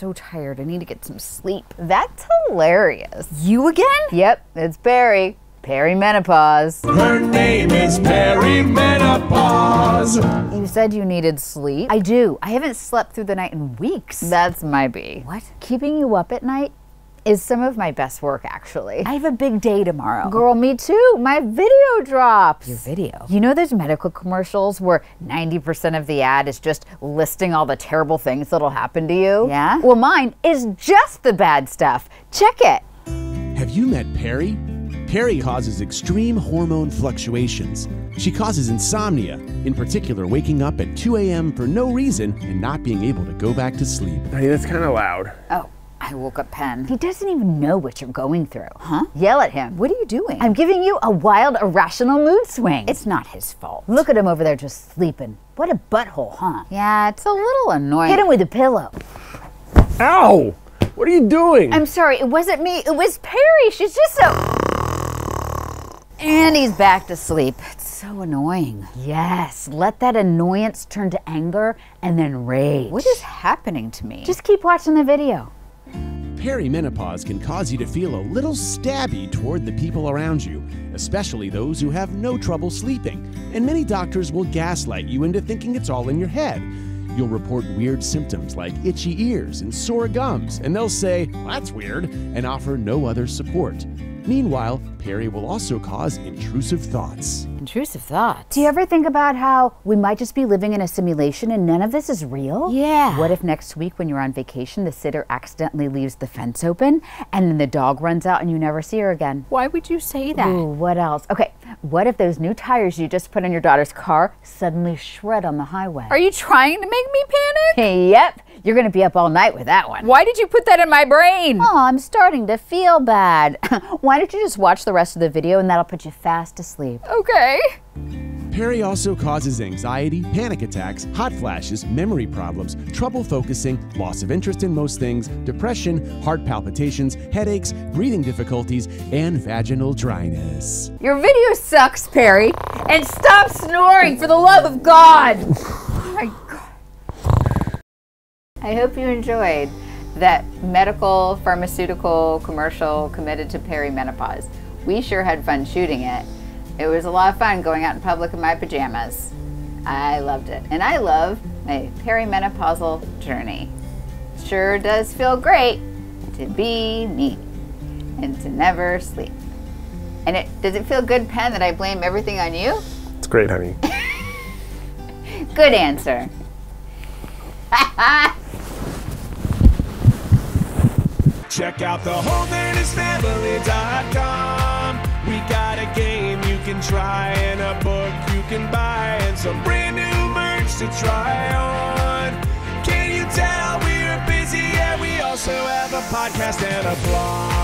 so tired. I need to get some sleep. That's hilarious. You again? Yep, it's Perry. Perimenopause. Her name is Perimenopause. You said you needed sleep. I do. I haven't slept through the night in weeks. That's my B. What? Keeping you up at night is some of my best work, actually. I have a big day tomorrow. Girl, me too. My video drops. Your video? You know those medical commercials where 90% of the ad is just listing all the terrible things that'll happen to you? Yeah? Well, mine is just the bad stuff. Check it. Have you met Perry? Perry causes extreme hormone fluctuations. She causes insomnia, in particular, waking up at 2 a.m. for no reason and not being able to go back to sleep. Honey, that's kind of loud. Oh, I woke up Penn. He doesn't even know what you're going through. Huh? Yell at him. What are you doing? I'm giving you a wild, irrational mood swing. it's not his fault. Look at him over there just sleeping. What a butthole, huh? Yeah, it's a little annoying. Hit him with a pillow. Ow! What are you doing? I'm sorry, it wasn't me. It was Perry. She's just so. And he's back to sleep. It's so annoying. Yes, let that annoyance turn to anger and then rage. What is happening to me? Just keep watching the video. Perimenopause can cause you to feel a little stabby toward the people around you, especially those who have no trouble sleeping. And many doctors will gaslight you into thinking it's all in your head. You'll report weird symptoms like itchy ears and sore gums, and they'll say, That's weird, and offer no other support. Meanwhile, Perry will also cause intrusive thoughts. intrusive thoughts. Do you ever think about how we might just be living in a simulation and none of this is real? Yeah. What if next week when you're on vacation, the sitter accidentally leaves the fence open and then the dog runs out and you never see her again? Why would you say that? Ooh, what else? Okay, what if those new tires you just put on your daughter's car suddenly shred on the highway? Are you trying to make me panic? yep, you're gonna be up all night with that one. Why did you put that in my brain? Oh, I'm starting to feel bad. Why don't you just watch the rest of the video and that'll put you fast asleep. sleep? Okay. Perry also causes anxiety, panic attacks, hot flashes, memory problems, trouble focusing, loss of interest in most things, depression, heart palpitations, headaches, breathing difficulties, and vaginal dryness. Your video sucks, Perry. And stop snoring for the love of God. Oh my God. I hope you enjoyed that medical pharmaceutical commercial committed to perimenopause. We sure had fun shooting it. It was a lot of fun going out in public in my pajamas. I loved it. And I love my perimenopausal journey. Sure does feel great to be me and to never sleep. And it does it feel good, Penn, that I blame everything on you? It's great, honey. Good answer. Check out the holdernessfamily.com. to try on. Can you tell we're busy? Yeah, we also have a podcast and a blog.